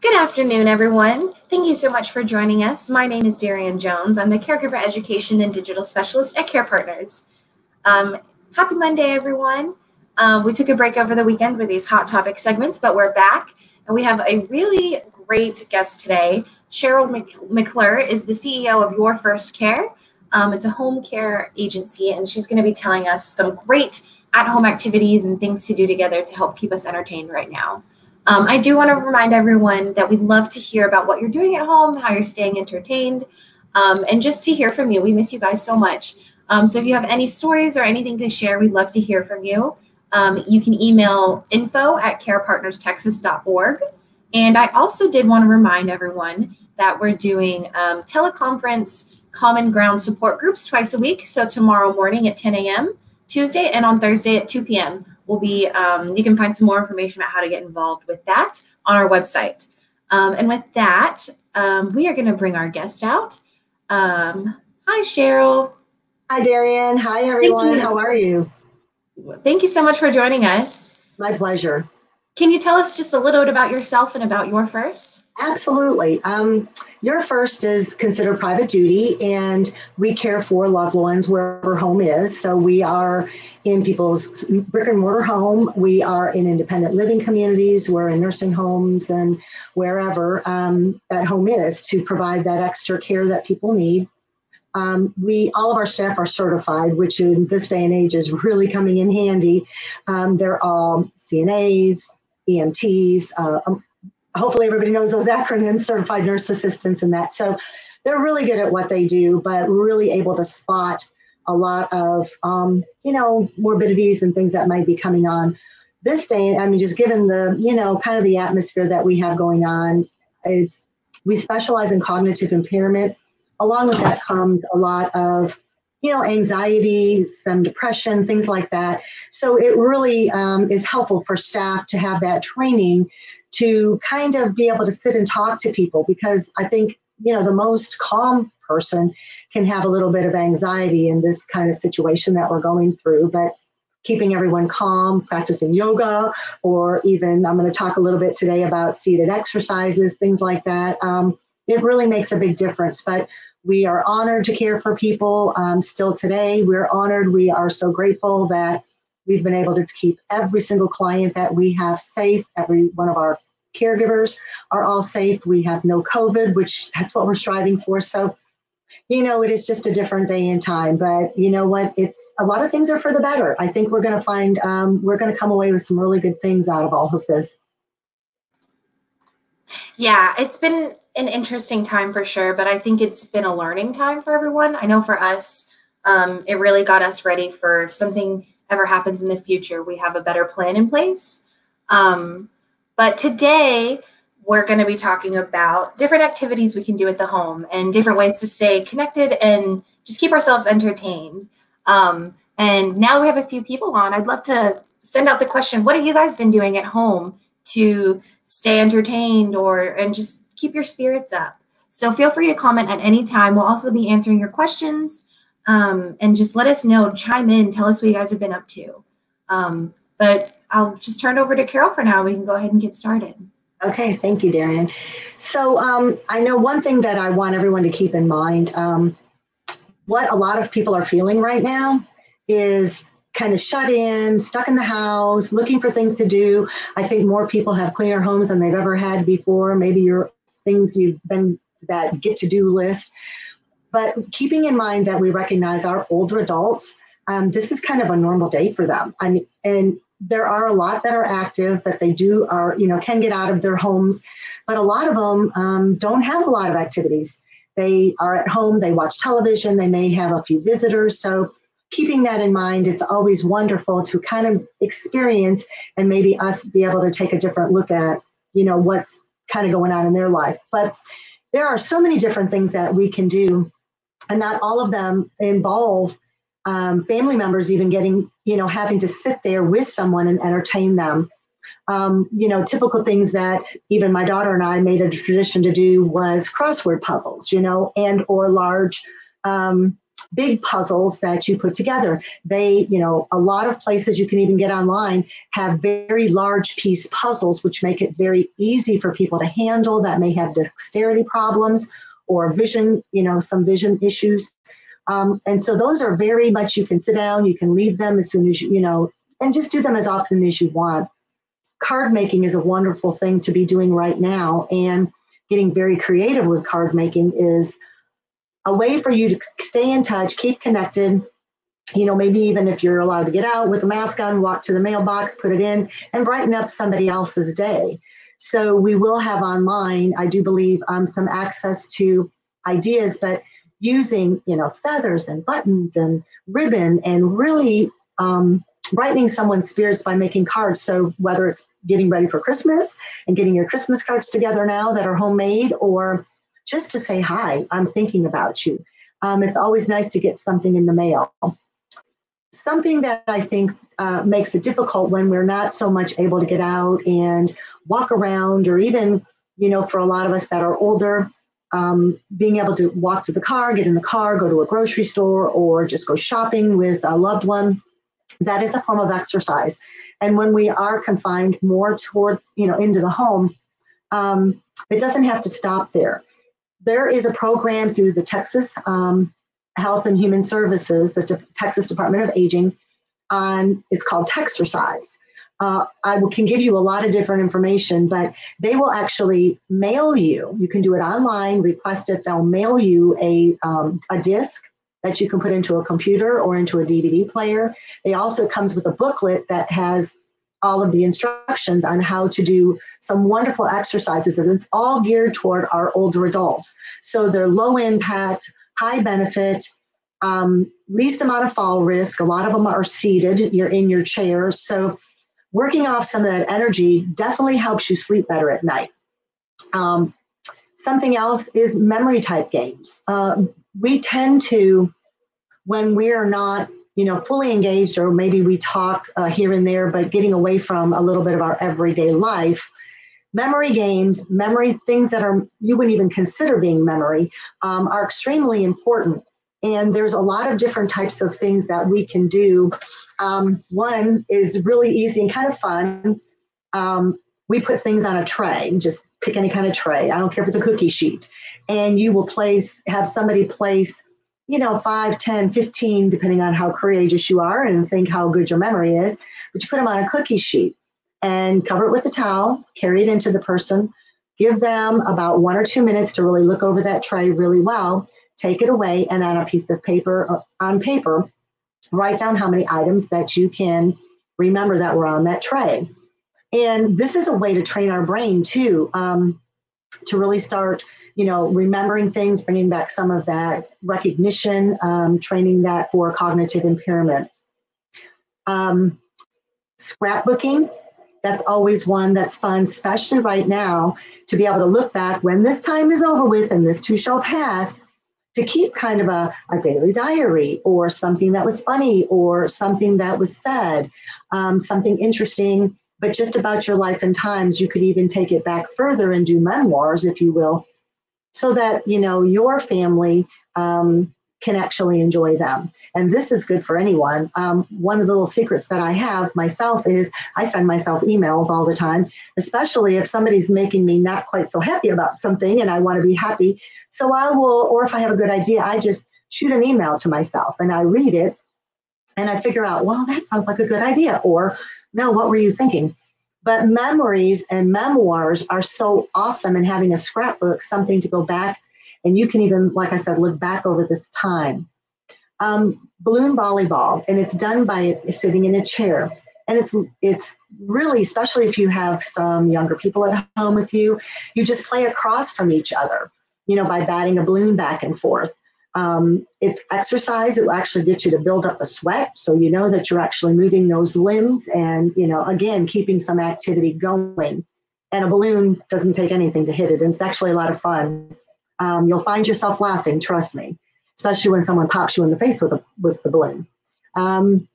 Good afternoon, everyone. Thank you so much for joining us. My name is Darian Jones. I'm the Caregiver Education and Digital Specialist at Care Partners. Um, happy Monday, everyone. Um, we took a break over the weekend with these hot topic segments, but we're back and we have a really great guest today. Cheryl McClure is the CEO of You're First Care. Um, it's a home care agency, and she's going to be telling us some great at home activities and things to do together to help keep us entertained right now. Um, I do want to remind everyone that we'd love to hear about what you're doing at home, how you're staying entertained, um, and just to hear from you. We miss you guys so much. Um, so if you have any stories or anything to share, we'd love to hear from you. Um, you can email info at carepartnerstexas.org. And I also did want to remind everyone that we're doing um, teleconference common ground support groups twice a week. So tomorrow morning at 10 a.m., Tuesday, and on Thursday at 2 p.m will be, um, you can find some more information about how to get involved with that on our website. Um, and with that, um, we are going to bring our guest out. Um, hi, Cheryl. Hi, Darian. Hi, everyone. How are you? Thank you so much for joining us. My pleasure. Can you tell us just a little bit about yourself and about You're First? Absolutely. Um, You're First is considered private duty, and we care for loved ones wherever home is. So we are in people's brick and mortar home. We are in independent living communities. We're in nursing homes and wherever um, that home is to provide that extra care that people need. Um, we all of our staff are certified, which in this day and age is really coming in handy. Um, they're all CNAs, EMTs, uh, um, hopefully everybody knows those acronyms, certified nurse assistants and that. So they're really good at what they do, but really able to spot a lot of, um, you know, morbidities and things that might be coming on. This day, I mean, just given the, you know, kind of the atmosphere that we have going on, it's we specialize in cognitive impairment. Along with that comes a lot of, you know, anxiety, some depression, things like that. So it really um, is helpful for staff to have that training to kind of be able to sit and talk to people because I think, you know, the most calm person can have a little bit of anxiety in this kind of situation that we're going through. But keeping everyone calm, practicing yoga, or even I'm going to talk a little bit today about seated exercises, things like that. Um, it really makes a big difference. But we are honored to care for people um, still today. We're honored. We are so grateful that We've been able to keep every single client that we have safe. Every one of our caregivers are all safe. We have no COVID, which that's what we're striving for. So, you know, it is just a different day and time. But you know what? It's a lot of things are for the better. I think we're going to find um, we're going to come away with some really good things out of all of this. Yeah, it's been an interesting time for sure, but I think it's been a learning time for everyone. I know for us, um, it really got us ready for something ever happens in the future, we have a better plan in place. Um, but today, we're going to be talking about different activities we can do at the home and different ways to stay connected and just keep ourselves entertained. Um, and now we have a few people on. I'd love to send out the question what have you guys been doing at home to stay entertained or and just keep your spirits up? So feel free to comment at any time. We'll also be answering your questions um, and just let us know, chime in, tell us what you guys have been up to. Um, but I'll just turn it over to Carol for now. We can go ahead and get started. Okay, thank you, Darian. So um, I know one thing that I want everyone to keep in mind. Um, what a lot of people are feeling right now is kind of shut in, stuck in the house, looking for things to do. I think more people have cleaner homes than they've ever had before. Maybe your things you've been that get to do list but keeping in mind that we recognize our older adults, um, this is kind of a normal day for them. I mean, and there are a lot that are active that they do are you know can get out of their homes, but a lot of them um, don't have a lot of activities. They are at home, they watch television, they may have a few visitors. So keeping that in mind, it's always wonderful to kind of experience and maybe us be able to take a different look at you know what's kind of going on in their life. But there are so many different things that we can do and not all of them involve um, family members even getting you know having to sit there with someone and entertain them um, you know typical things that even my daughter and i made a tradition to do was crossword puzzles you know and or large um, big puzzles that you put together. They, you know, a lot of places you can even get online have very large piece puzzles, which make it very easy for people to handle that may have dexterity problems or vision, you know, some vision issues. Um, and so those are very much you can sit down, you can leave them as soon as you, you know, and just do them as often as you want. Card making is a wonderful thing to be doing right now. And getting very creative with card making is a way for you to stay in touch, keep connected. You know, maybe even if you're allowed to get out with a mask on, walk to the mailbox, put it in, and brighten up somebody else's day. So we will have online, I do believe, um, some access to ideas, but using you know feathers and buttons and ribbon and really um, brightening someone's spirits by making cards. So whether it's getting ready for Christmas and getting your Christmas cards together now that are homemade, or just to say hi, I'm thinking about you. Um, it's always nice to get something in the mail. Something that I think uh, makes it difficult when we're not so much able to get out and walk around, or even, you know, for a lot of us that are older, um, being able to walk to the car, get in the car, go to a grocery store, or just go shopping with a loved one that is a form of exercise. And when we are confined more toward, you know, into the home, um, it doesn't have to stop there. There is a program through the Texas um, Health and Human Services, the De- Texas Department of Aging, on it's called Texercise. Uh, I can give you a lot of different information, but they will actually mail you. You can do it online, request it. They'll mail you a um, a disc that you can put into a computer or into a DVD player. It also comes with a booklet that has all of the instructions on how to do some wonderful exercises and it's all geared toward our older adults. So they're low impact high benefit um, least amount of fall risk. A lot of them are seated you're in your chair. So working off some of that energy definitely helps you sleep better at night. Um, something else is memory type games. Uh, we tend to, when we're not, you know, fully engaged, or maybe we talk uh, here and there, but getting away from a little bit of our everyday life, memory games, memory things that are you wouldn't even consider being memory, um, are extremely important. And there's a lot of different types of things that we can do. Um, one is really easy and kind of fun. Um, we put things on a tray, just pick any kind of tray. I don't care if it's a cookie sheet. And you will place, have somebody place, you know, 5, 10, 15, depending on how courageous you are and think how good your memory is. But you put them on a cookie sheet and cover it with a towel, carry it into the person, give them about one or two minutes to really look over that tray really well, take it away, and on a piece of paper, uh, on paper, write down how many items that you can remember that were on that tray. And this is a way to train our brain too, um, to really start, you know, remembering things, bringing back some of that recognition, um, training that for cognitive impairment. Um, scrapbooking, that's always one that's fun, especially right now, to be able to look back when this time is over with and this too shall pass, to keep kind of a, a daily diary or something that was funny or something that was said, um, something interesting but just about your life and times. You could even take it back further and do memoirs, if you will, so that you know your family um, can actually enjoy them. And this is good for anyone. Um, one of the little secrets that I have myself is I send myself emails all the time, especially if somebody's making me not quite so happy about something and I want to be happy. So I will, or if I have a good idea, I just shoot an email to myself and I read it and I figure out, well, that sounds like a good idea. Or no, what were you thinking? But memories and memoirs are so awesome, and having a scrapbook, something to go back, and you can even, like I said, look back over this time. Um, balloon volleyball, and it's done by sitting in a chair. And it's it's really, especially if you have some younger people at home with you, you just play across from each other, you know, by batting a balloon back and forth. Um, it's exercise. It will actually get you to build up a sweat. So you know that you're actually moving those limbs and, you know, again, keeping some activity going. And a balloon doesn't take anything to hit it. And it's actually a lot of fun. Um, you'll find yourself laughing, trust me, especially when someone pops you in the face with, a, with the balloon. Um,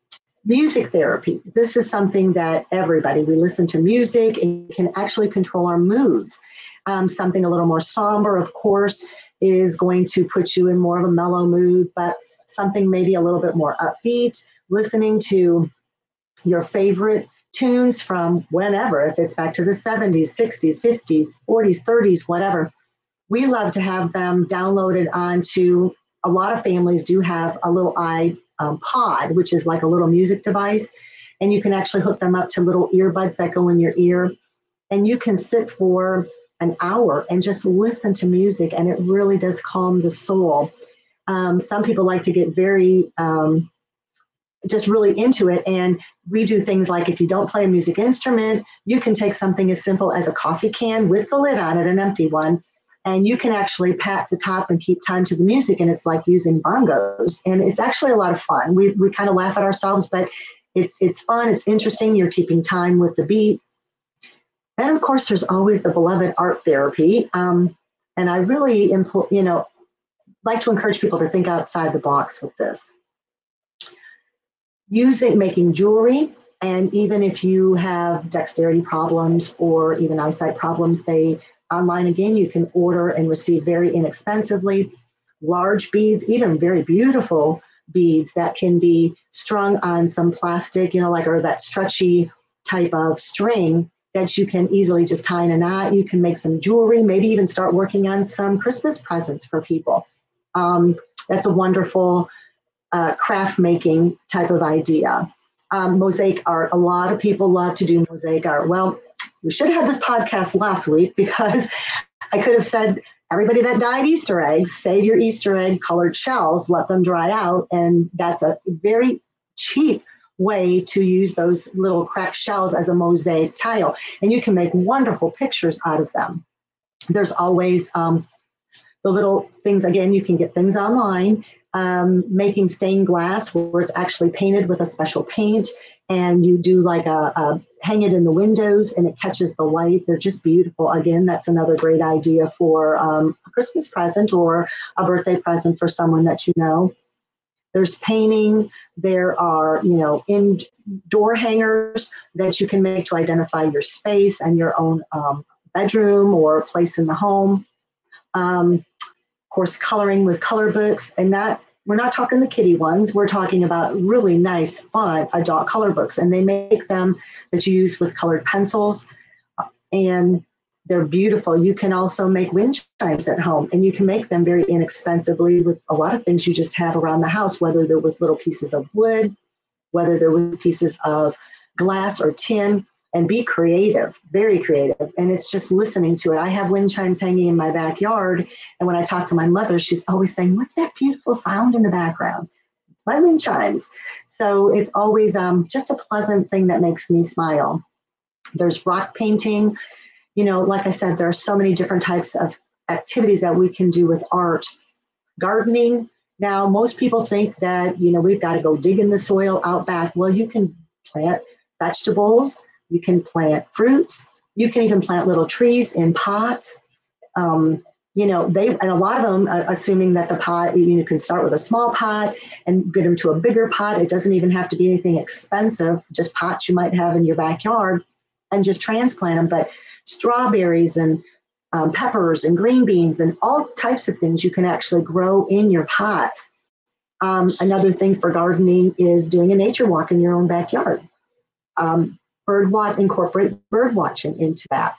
music therapy. This is something that everybody, we listen to music and can actually control our moods. Um, something a little more somber, of course, is going to put you in more of a mellow mood. But something maybe a little bit more upbeat, listening to your favorite tunes from whenever, if it's back to the 70s, 60s, 50s, 40s, 30s, whatever. We love to have them downloaded onto a lot of families do have a little iPod, um, which is like a little music device, and you can actually hook them up to little earbuds that go in your ear, and you can sit for an hour and just listen to music, and it really does calm the soul. Um, some people like to get very um, just really into it. And we do things like if you don't play a music instrument, you can take something as simple as a coffee can with the lid on it, an empty one, and you can actually pat the top and keep time to the music. And it's like using bongos. And it's actually a lot of fun. We, we kind of laugh at ourselves, but it's, it's fun, it's interesting. You're keeping time with the beat. And of course, there's always the beloved art therapy. Um, and I really, impl- you know, like to encourage people to think outside the box with this using making jewelry and even if you have dexterity problems or even eyesight problems they online again you can order and receive very inexpensively large beads even very beautiful beads that can be strung on some plastic you know like or that stretchy type of string that you can easily just tie in a knot you can make some jewelry maybe even start working on some christmas presents for people um, that's a wonderful uh, craft making type of idea. Um, mosaic art, a lot of people love to do mosaic art. Well, we should have had this podcast last week because I could have said, everybody that dyed Easter eggs, save your Easter egg colored shells, let them dry out. And that's a very cheap way to use those little cracked shells as a mosaic tile. And you can make wonderful pictures out of them. There's always um, the little things, again, you can get things online um, making stained glass where it's actually painted with a special paint and you do like a, a, hang it in the windows and it catches the light they're just beautiful again that's another great idea for um, a christmas present or a birthday present for someone that you know there's painting. There are you know in door hangers that you can make to identify your space and your own um, bedroom or place in the home. Um, of course coloring with color books and that we're not talking the kitty ones. We're talking about really nice, fun adult color books, and they make them that you use with colored pencils, and they're beautiful. You can also make wind chimes at home, and you can make them very inexpensively with a lot of things you just have around the house, whether they're with little pieces of wood, whether they're with pieces of glass or tin and be creative, very creative. And it's just listening to it. I have wind chimes hanging in my backyard. And when I talk to my mother, she's always saying, What's that beautiful sound in the background? It's my wind chimes. So it's always um, just a pleasant thing that makes me smile. There's rock painting. You know, like I said, there are so many different types of activities that we can do with art. Gardening. Now, most people think that, you know, we've got to go dig in the soil out back. Well, you can plant vegetables you can plant fruits. You can even plant little trees in pots. Um, you know, they and a lot of them, uh, assuming that the pot, you, know, can start with a small pot and get them to a bigger pot. It doesn't even have to be anything expensive, just pots you might have in your backyard, and just transplant them. But strawberries and um, peppers and green beans and all types of things you can actually grow in your pots. Um, another thing for gardening is doing a nature walk in your own backyard. Um, bird watch incorporate bird watching into that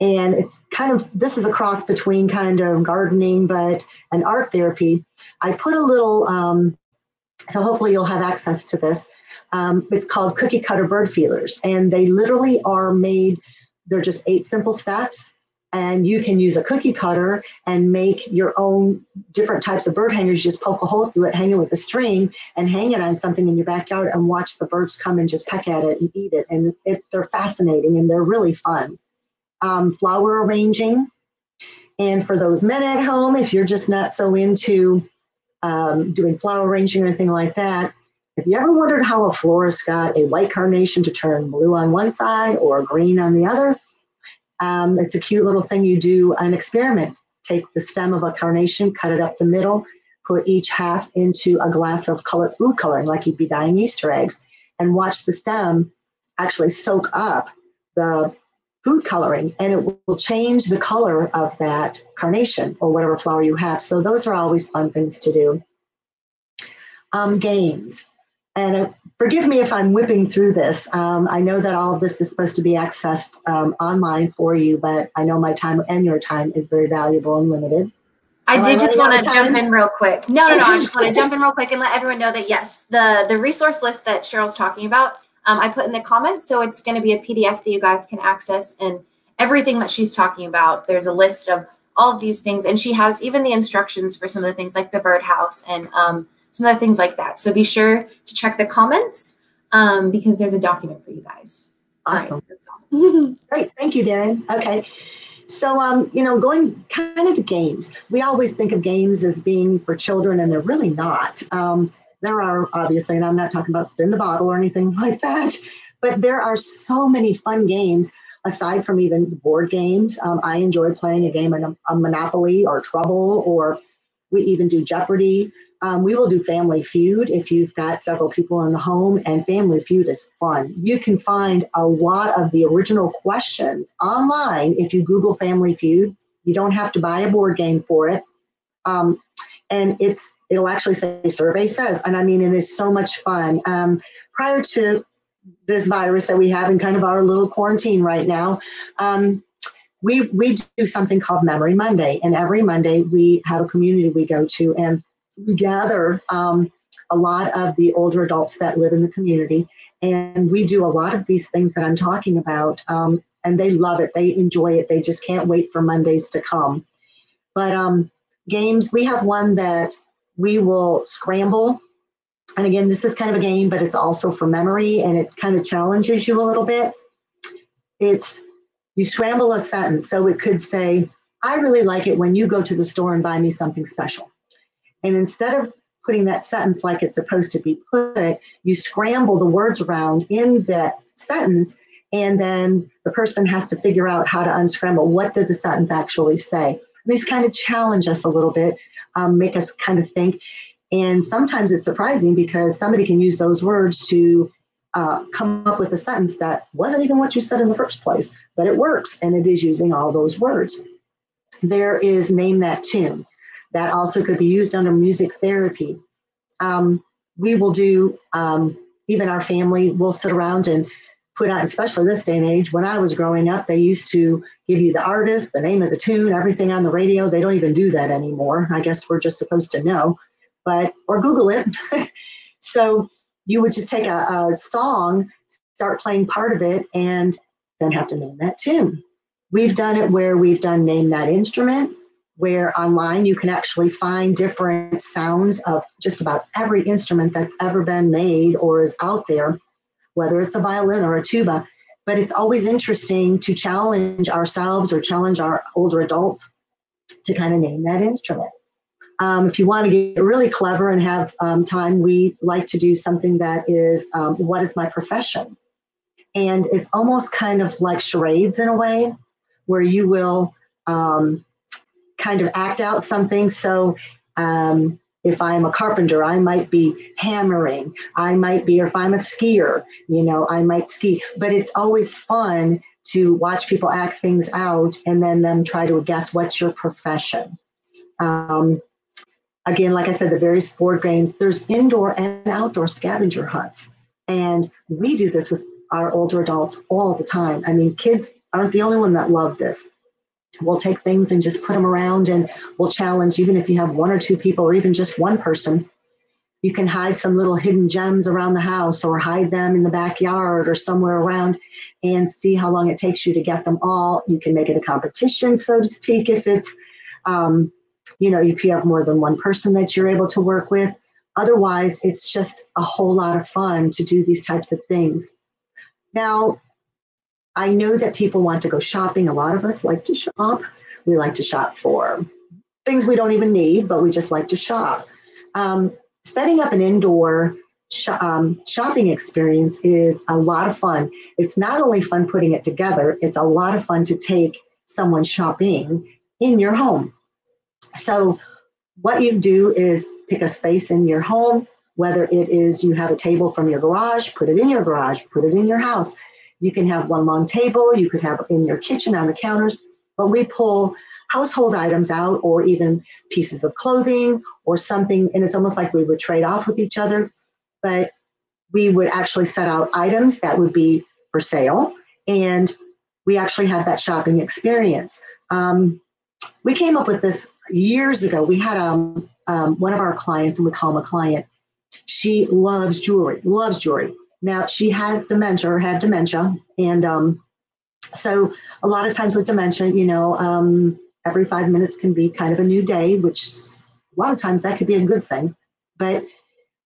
and it's kind of this is a cross between kind of gardening but an art therapy i put a little um, so hopefully you'll have access to this um, it's called cookie cutter bird feelers, and they literally are made they're just eight simple steps and you can use a cookie cutter and make your own different types of bird hangers. You just poke a hole through it, hang it with a string, and hang it on something in your backyard and watch the birds come and just peck at it and eat it. And it, they're fascinating and they're really fun. Um, flower arranging. And for those men at home, if you're just not so into um, doing flower arranging or anything like that, if you ever wondered how a florist got a white carnation to turn blue on one side or green on the other, um, it's a cute little thing you do an experiment. Take the stem of a carnation, cut it up the middle, put each half into a glass of colored food coloring, like you'd be dyeing Easter eggs, and watch the stem actually soak up the food coloring and it will change the color of that carnation or whatever flower you have. So those are always fun things to do. um, games. And uh, forgive me if I'm whipping through this. Um, I know that all of this is supposed to be accessed um, online for you, but I know my time and your time is very valuable and limited. I Am did I just want to jump in real quick. No, no, no. I just want to jump in real quick and let everyone know that yes, the the resource list that Cheryl's talking about, um, I put in the comments. So it's going to be a PDF that you guys can access and everything that she's talking about. There's a list of all of these things, and she has even the instructions for some of the things like the birdhouse and um, some other things like that. So be sure to check the comments um, because there's a document for you guys. Awesome. Great. Thank you, Darren. Okay. So, um, you know, going kind of to games, we always think of games as being for children, and they're really not. Um, there are obviously, and I'm not talking about spin the bottle or anything like that, but there are so many fun games aside from even board games. Um, I enjoy playing a game of a Monopoly or Trouble, or we even do Jeopardy. Um, we will do Family Feud if you've got several people in the home, and Family Feud is fun. You can find a lot of the original questions online if you Google Family Feud. You don't have to buy a board game for it. Um, and it's it'll actually say survey says, and I mean it is so much fun. Um, prior to this virus that we have in kind of our little quarantine right now, um, we we do something called Memory Monday, and every Monday we have a community we go to, and we gather um, a lot of the older adults that live in the community, and we do a lot of these things that I'm talking about, um, and they love it. They enjoy it. They just can't wait for Mondays to come. But um, games, we have one that we will scramble. And again, this is kind of a game, but it's also for memory, and it kind of challenges you a little bit. It's you scramble a sentence, so it could say, "I really like it when you go to the store and buy me something special." And instead of putting that sentence like it's supposed to be put, you scramble the words around in that sentence, and then the person has to figure out how to unscramble what did the sentence actually say. These kind of challenge us a little bit, um, make us kind of think. And sometimes it's surprising because somebody can use those words to uh, come up with a sentence that wasn't even what you said in the first place, but it works and it is using all those words. There is Name That Tune. That also could be used under music therapy. Um, we will do, um, even our family will sit around and put out, especially this day and age. When I was growing up, they used to give you the artist, the name of the tune, everything on the radio. They don't even do that anymore. I guess we're just supposed to know, but or Google it. so you would just take a, a song, start playing part of it, and then have to name that tune. We've done it where we've done name that instrument, where online you can actually find different sounds of just about every instrument that's ever been made or is out there, whether it's a violin or a tuba. But it's always interesting to challenge ourselves or challenge our older adults to kind of name that instrument. Um, if you want to get really clever and have um, time, we like to do something that is um, what is my profession? And it's almost kind of like charades in a way, where you will um, kind of act out something. So um, if I'm a carpenter, I might be hammering. I might be, or if I'm a skier, you know, I might ski. But it's always fun to watch people act things out and then them try to guess what's your profession. Um, again, like I said, the various board games, there's indoor and outdoor scavenger hunts. And we do this with our older adults all the time. I mean, kids aren't the only one that love this we'll take things and just put them around and we'll challenge even if you have one or two people or even just one person you can hide some little hidden gems around the house or hide them in the backyard or somewhere around and see how long it takes you to get them all you can make it a competition so to speak if it's um, you know if you have more than one person that you're able to work with otherwise it's just a whole lot of fun to do these types of things now I know that people want to go shopping. A lot of us like to shop. We like to shop for things we don't even need, but we just like to shop. Um, setting up an indoor sh- um, shopping experience is a lot of fun. It's not only fun putting it together, it's a lot of fun to take someone shopping in your home. So, what you do is pick a space in your home, whether it is you have a table from your garage, put it in your garage, put it in your house. You can have one long table, you could have in your kitchen on the counters, but we pull household items out or even pieces of clothing or something. And it's almost like we would trade off with each other. But we would actually set out items that would be for sale. And we actually had that shopping experience. Um, we came up with this years ago. We had um, um, one of our clients, and we call him a client. She loves jewelry, loves jewelry. Now she has dementia or had dementia, and um, so a lot of times with dementia, you know, um, every five minutes can be kind of a new day, which a lot of times that could be a good thing. But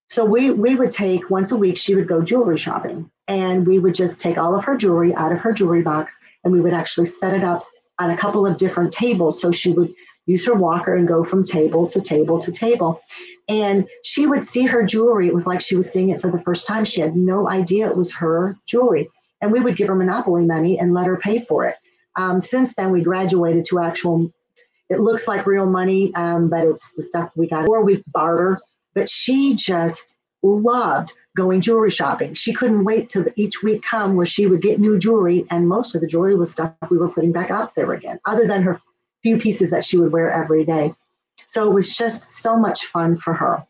so we we would take once a week. She would go jewelry shopping, and we would just take all of her jewelry out of her jewelry box, and we would actually set it up on a couple of different tables. So she would use her walker and go from table to table to table. And she would see her jewelry. It was like she was seeing it for the first time. She had no idea it was her jewelry and we would give her monopoly money and let her pay for it. Um, since then, we graduated to actual. It looks like real money, um, but it's the stuff we got, or we barter. But she just loved going jewelry shopping. She couldn't wait till each week come where she would get new jewelry, and most of the jewelry was stuff we were putting back out there again, other than her few pieces that she would wear every day. So it was just so much fun for her.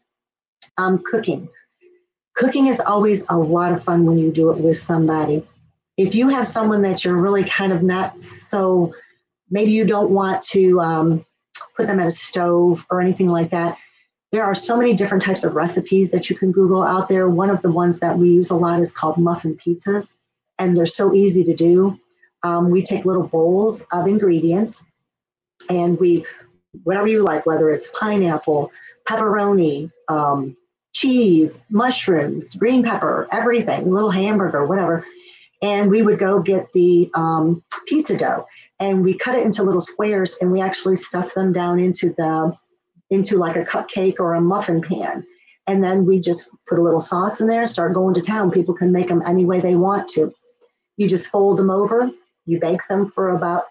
Um, cooking. Cooking is always a lot of fun when you do it with somebody if you have someone that you're really kind of not so, maybe you don't want to um, put them at a stove or anything like that, there are so many different types of recipes that you can Google out there. One of the ones that we use a lot is called muffin pizzas, and they're so easy to do. Um, we take little bowls of ingredients and we, whatever you like, whether it's pineapple, pepperoni, um, cheese, mushrooms, green pepper, everything, little hamburger, whatever. And we would go get the um, pizza dough. And we cut it into little squares and we actually stuff them down into the into like a cupcake or a muffin pan. And then we just put a little sauce in there start going to town. People can make them any way they want to. You just fold them over you bake them for about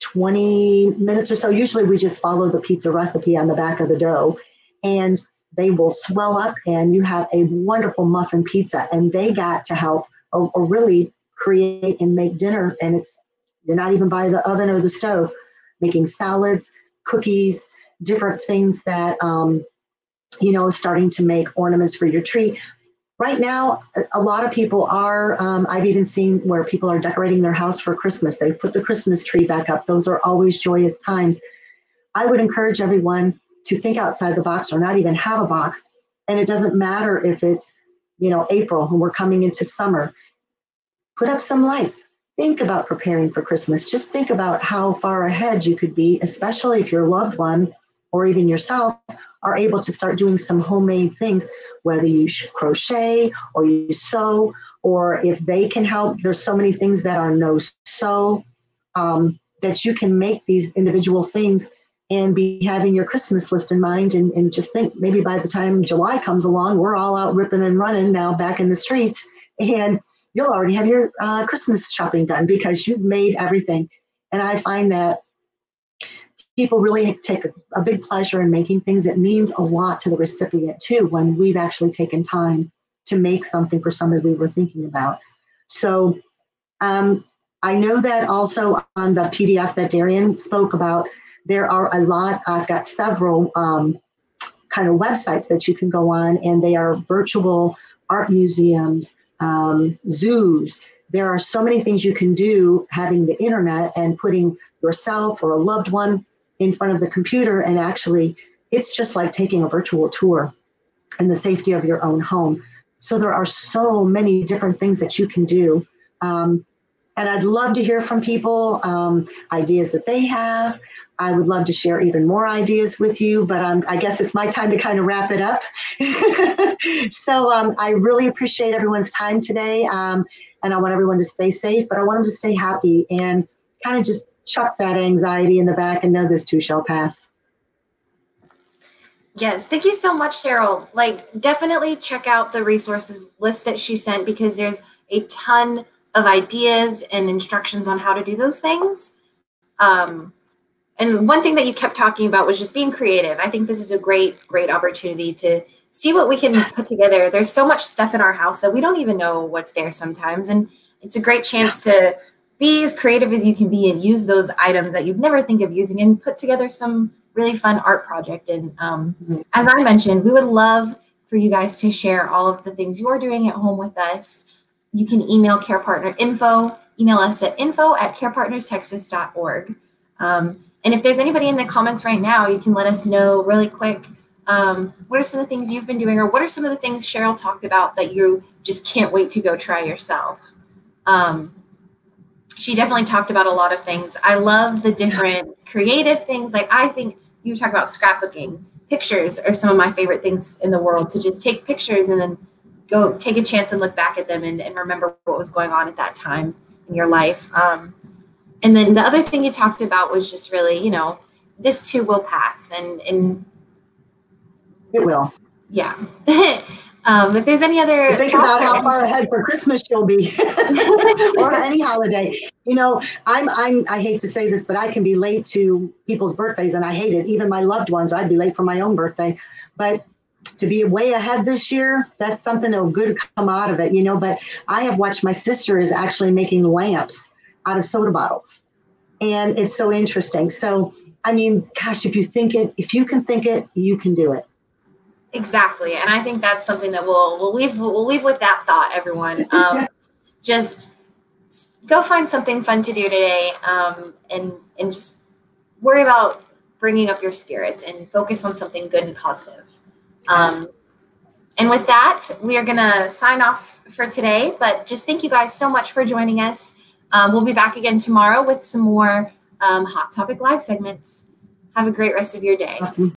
20 minutes or so. Usually we just follow the pizza recipe on the back of the dough and they will swell up and you have a wonderful muffin pizza. And they got to help or, or really create and make dinner and it's you're not even by the oven or the stove making salads cookies different things that um, you know starting to make ornaments for your tree right now a lot of people are um, i've even seen where people are decorating their house for christmas. They put the christmas tree back up. Those are always joyous times. I would encourage everyone to think outside the box or not even have a box. And it doesn't matter if it's you know april and we're coming into summer. Put up some lights. Think about preparing for Christmas. Just think about how far ahead you could be, especially if your loved one or even yourself are able to start doing some homemade things, whether you crochet or you sew, or if they can help. There's so many things that are no sew um, that you can make these individual things and be having your Christmas list in mind and, and just think maybe by the time July comes along, we're all out ripping and running now back in the streets. And you'll already have your uh, Christmas shopping done because you've made everything. And I find that people really take a, a, big pleasure in making things. It means a lot to the recipient too when we've actually taken time to make something for somebody we were thinking about. So um, I know that also on the PDF that Darian spoke about, there are a lot, I've got several um, kind of websites that you can go on, and they are virtual art museums, um, zoos. There are so many things you can do having the internet and putting yourself or a loved one in front of the computer. And actually, it's just like taking a virtual tour in the safety of your own home. So there are so many different things that you can do. Um, and I'd love to hear from people, um, ideas that they have. I would love to share even more ideas with you, but um, I guess it's my time to kind of wrap it up. so um, I really appreciate everyone's time today. Um, and I want everyone to stay safe, but I want them to stay happy and kind of just chuck that anxiety in the back and know this too shall pass. Yes, thank you so much, Cheryl. Like, definitely check out the resources list that she sent because there's a ton of ideas and instructions on how to do those things. Um, and one thing that you kept talking about was just being creative. I think this is a great, great opportunity to see what we can put together. There's so much stuff in our house that we don't even know what's there sometimes. And it's a great chance to be as creative as you can be and use those items that you'd never think of using and put together some really fun art project. And um, mm-hmm. as I mentioned, we would love for you guys to share all of the things you're doing at home with us. You can email Care Partner info, email us at info at carepartnerstexas.org. Um, and if there's anybody in the comments right now, you can let us know really quick um, what are some of the things you've been doing, or what are some of the things Cheryl talked about that you just can't wait to go try yourself? Um, she definitely talked about a lot of things. I love the different creative things. Like I think you talk about scrapbooking. Pictures are some of my favorite things in the world to just take pictures and then go take a chance and look back at them and, and remember what was going on at that time in your life. Um, and then the other thing you talked about was just really, you know, this too will pass and and it will. Yeah. Um, if there's any other, think about how far ahead for Christmas you'll be, or any holiday. You know, I'm I'm I hate to say this, but I can be late to people's birthdays, and I hate it. Even my loved ones, I'd be late for my own birthday. But to be way ahead this year, that's something that will good come out of it. You know, but I have watched my sister is actually making lamps out of soda bottles, and it's so interesting. So I mean, gosh, if you think it, if you can think it, you can do it. Exactly, and I think that's something that we'll we'll leave we'll leave with that thought, everyone. Um, just go find something fun to do today, um, and and just worry about bringing up your spirits and focus on something good and positive. Um, and with that, we are gonna sign off for today. But just thank you guys so much for joining us. Um, we'll be back again tomorrow with some more um, hot topic live segments. Have a great rest of your day. Awesome.